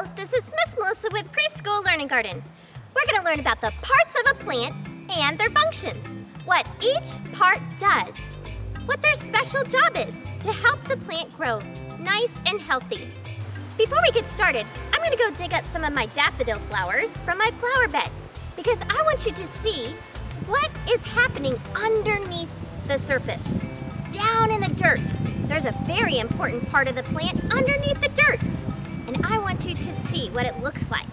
This is Miss Melissa with Preschool Learning Garden. We're going to learn about the parts of a plant and their functions, what each part does, what their special job is to help the plant grow nice and healthy. Before we get started, I'm going to go dig up some of my daffodil flowers from my flower bed because I want you to see what is happening underneath the surface. Down in the dirt, there's a very important part of the plant underneath the dirt and I want you to see what it looks like.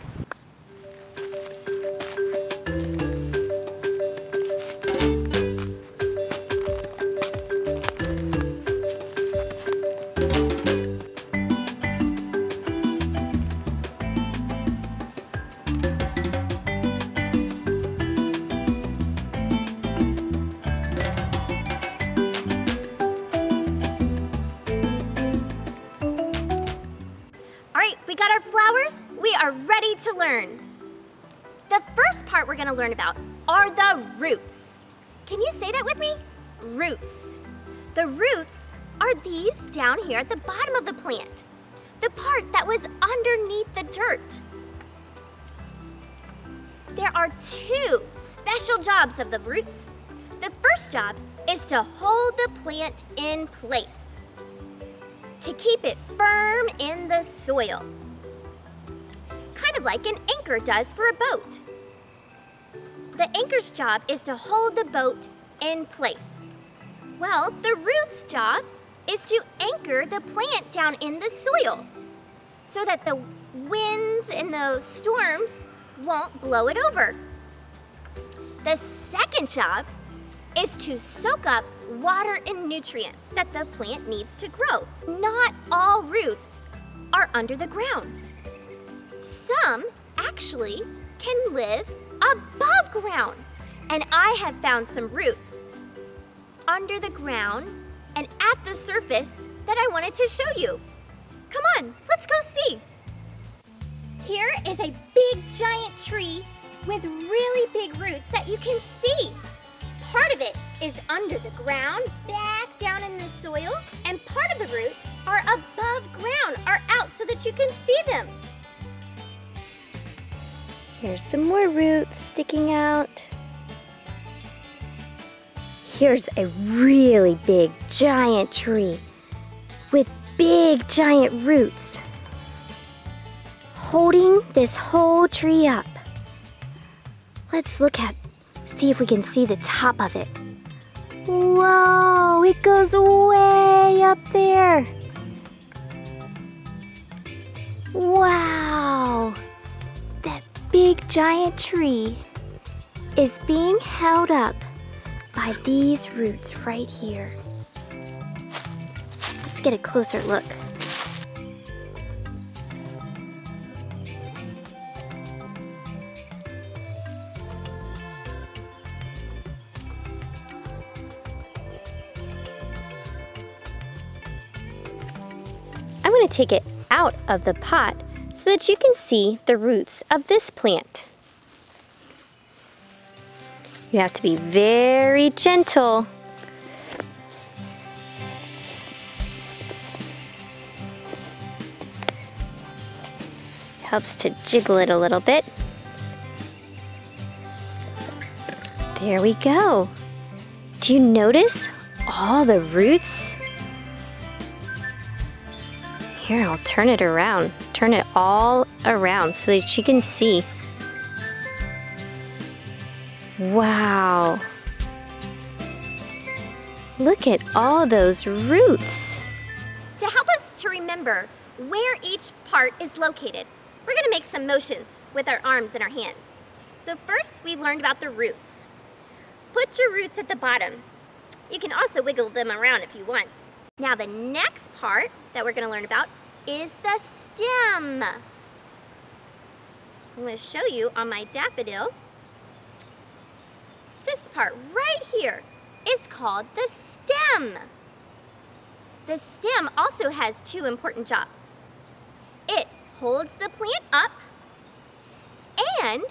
Learn. The first part we're gonna learn about are the roots. Can you say that with me? Roots. The roots are these down here at the bottom of the plant. The part that was underneath the dirt. There are two special jobs of the roots. The first job is to hold the plant in place, to keep it firm in the soil of like an anchor does for a boat. The anchor's job is to hold the boat in place. Well, the root's job is to anchor the plant down in the soil so that the winds and the storms won't blow it over. The second job is to soak up water and nutrients that the plant needs to grow. Not all roots are under the ground. Some actually can live above ground. And I have found some roots under the ground and at the surface that I wanted to show you. Come on, let's go see. Here is a big giant tree with really big roots that you can see. Part of it is under the ground, back down in the soil, and part of the roots are above ground, are out so that you can see them. Here's some more roots sticking out. Here's a really big giant tree with big giant roots holding this whole tree up. Let's look at, see if we can see the top of it. Whoa, it goes way up there. Wow big giant tree is being held up by these roots right here. Let's get a closer look. I'm going to take it out of the pot that you can see the roots of this plant. You have to be very gentle. Helps to jiggle it a little bit. There we go. Do you notice all the roots? Here, I'll turn it around turn it all around so that she can see. Wow. Look at all those roots. To help us to remember where each part is located, we're gonna make some motions with our arms and our hands. So first, we've learned about the roots. Put your roots at the bottom. You can also wiggle them around if you want. Now the next part that we're gonna learn about is the stem. I'm going to show you on my daffodil. This part right here is called the stem. The stem also has two important jobs. It holds the plant up and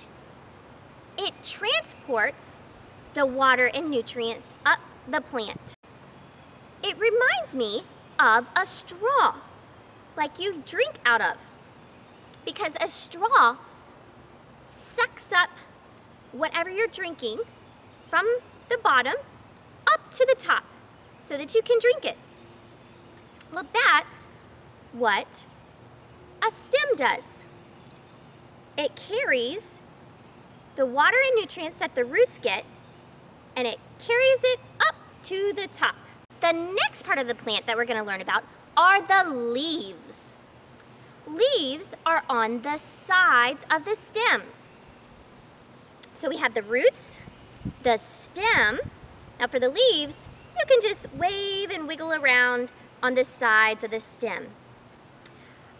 it transports the water and nutrients up the plant. It reminds me of a straw like you drink out of. because a straw sucks up whatever you're drinking from the bottom up to the top so that you can drink it. Well, that's what a stem does. It carries the water and nutrients that the roots get and it carries it up to the top. The next part of the plant that we're gonna learn about are the leaves. Leaves are on the sides of the stem. So we have the roots, the stem. Now for the leaves, you can just wave and wiggle around on the sides of the stem.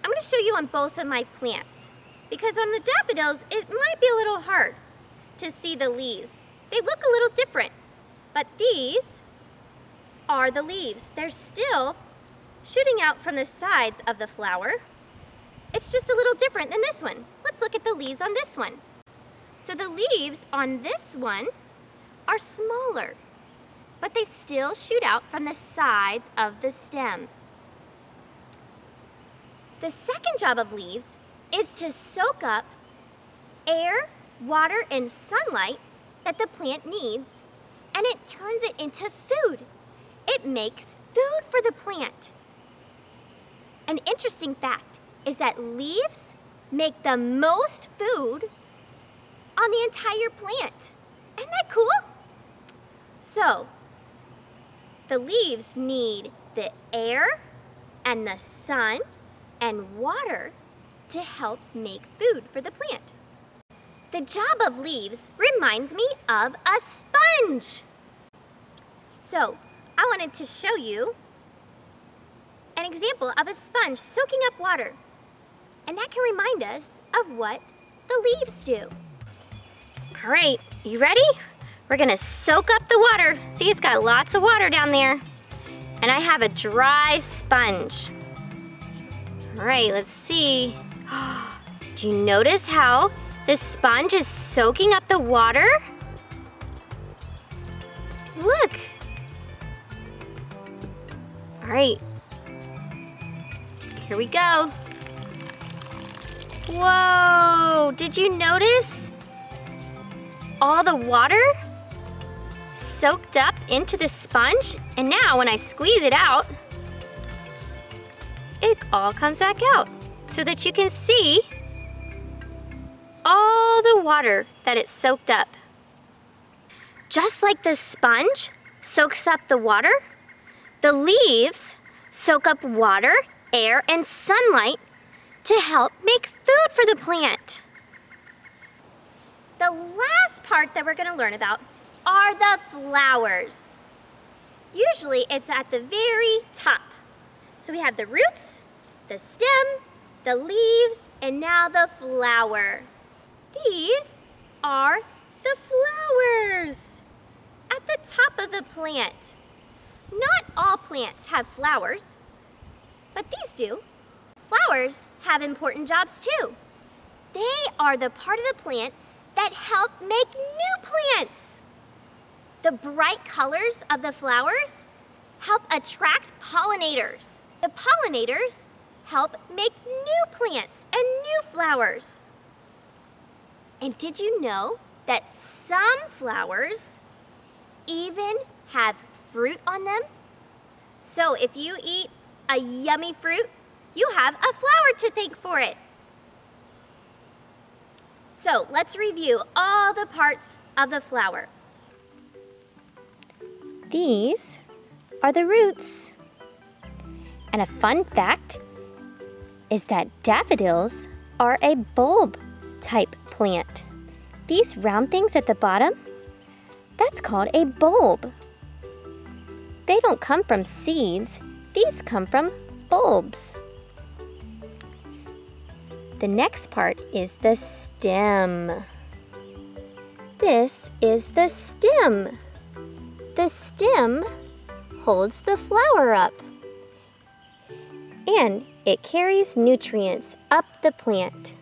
I'm gonna show you on both of my plants because on the daffodils, it might be a little hard to see the leaves. They look a little different, but these are the leaves. They're still shooting out from the sides of the flower. It's just a little different than this one. Let's look at the leaves on this one. So the leaves on this one are smaller, but they still shoot out from the sides of the stem. The second job of leaves is to soak up air, water, and sunlight that the plant needs, and it turns it into food. It makes food for the plant. An interesting fact is that leaves make the most food on the entire plant. Isn't that cool? So, the leaves need the air and the sun and water to help make food for the plant. The job of leaves reminds me of a sponge. So, I wanted to show you example of a sponge soaking up water. And that can remind us of what the leaves do. All right, you ready? We're gonna soak up the water. See, it's got lots of water down there. And I have a dry sponge. All right, let's see. Do you notice how the sponge is soaking up the water? Look. All right. Here we go. Whoa, did you notice all the water soaked up into the sponge? And now when I squeeze it out, it all comes back out so that you can see all the water that it soaked up. Just like the sponge soaks up the water, the leaves soak up water, air, and sunlight to help make food for the plant. The last part that we're going to learn about are the flowers. Usually it's at the very top. So we have the roots, the stem, the leaves, and now the flower. These are the flowers at the top of the plant. Not all plants have flowers, but these do. Flowers have important jobs too. They are the part of the plant that help make new plants. The bright colors of the flowers help attract pollinators. The pollinators help make new plants and new flowers. And did you know that some flowers even have fruit on them? So if you eat a yummy fruit, you have a flower to thank for it. So let's review all the parts of the flower. These are the roots. And a fun fact is that daffodils are a bulb type plant. These round things at the bottom, that's called a bulb. They don't come from seeds, these come from bulbs. The next part is the stem. This is the stem. The stem holds the flower up. And it carries nutrients up the plant.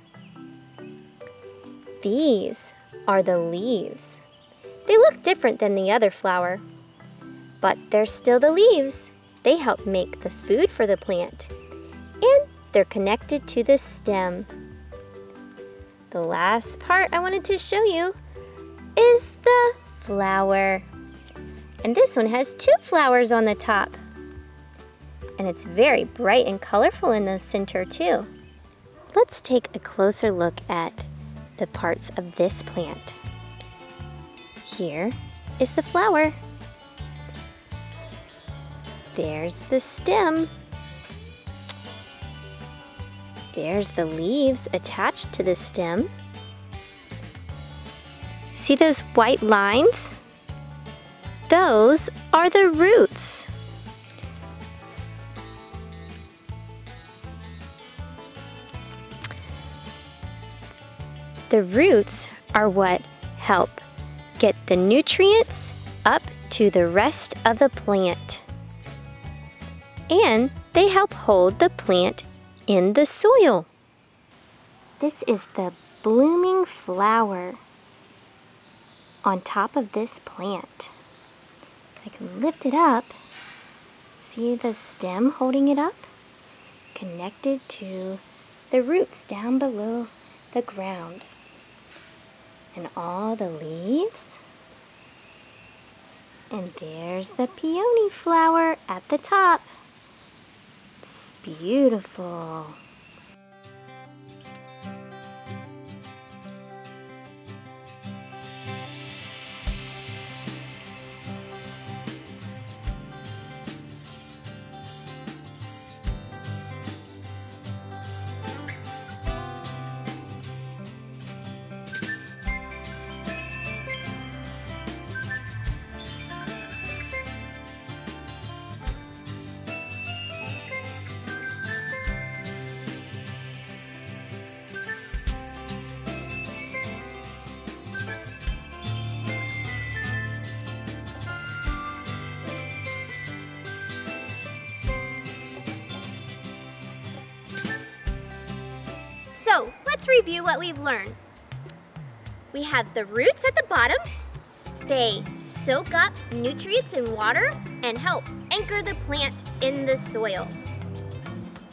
These are the leaves. They look different than the other flower, but they're still the leaves. They help make the food for the plant, and they're connected to the stem. the last part I wanted to show you is the flower. And this one has two flowers on the top. And it's very bright and colorful in the center too. Let's take a closer look at the parts of this plant. Here is the flower. There's the stem. There's the leaves attached to the stem. See those white lines? Those are the roots. The roots are what help get the nutrients up to the rest of the plant. And they help hold the plant in the soil. This is the blooming flower on top of this plant. I can lift it up. See the stem holding it up? Connected to the roots down below the ground. And all the leaves. And there's the peony flower at the top. Beautiful. So let's review what we've learned. We have the roots at the bottom. They soak up nutrients and water and help anchor the plant in the soil.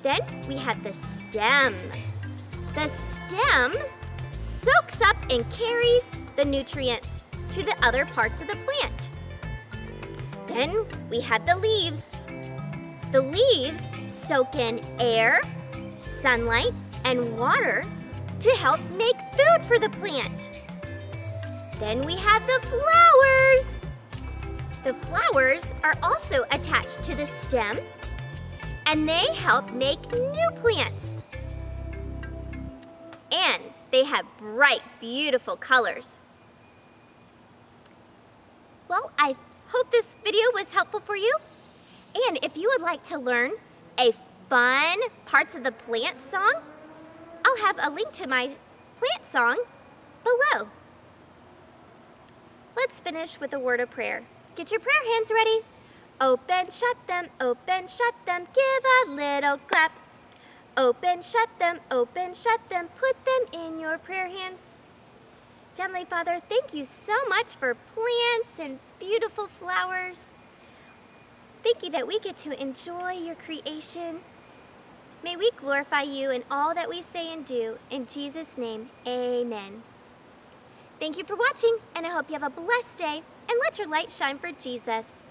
Then we have the stem. The stem soaks up and carries the nutrients to the other parts of the plant. Then we have the leaves. The leaves soak in air, sunlight, and water to help make food for the plant. Then we have the flowers. The flowers are also attached to the stem and they help make new plants. And they have bright, beautiful colors. Well, I hope this video was helpful for you. And if you would like to learn a fun parts of the plant song, I'll have a link to my plant song below. Let's finish with a word of prayer. Get your prayer hands ready. Open, shut them, open, shut them, give a little clap. Open, shut them, open, shut them, put them in your prayer hands. Heavenly Father, thank you so much for plants and beautiful flowers. Thank you that we get to enjoy your creation May we glorify you in all that we say and do. In Jesus' name, amen. Thank you for watching, and I hope you have a blessed day, and let your light shine for Jesus.